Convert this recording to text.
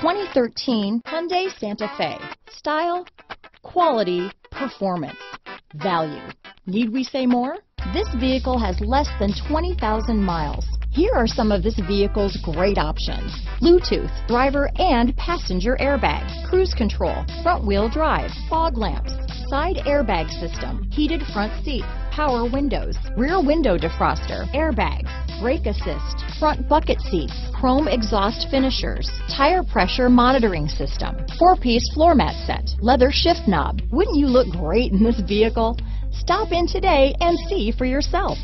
2013 Hyundai Santa Fe. Style, quality, performance, value. Need we say more? This vehicle has less than 20,000 miles. Here are some of this vehicle's great options. Bluetooth, driver and passenger airbag, cruise control, front wheel drive, fog lamps, side airbag system, heated front seats, power windows, rear window defroster, airbags, brake assist, front bucket seats, chrome exhaust finishers, tire pressure monitoring system, four-piece floor mat set, leather shift knob. Wouldn't you look great in this vehicle? Stop in today and see for yourself.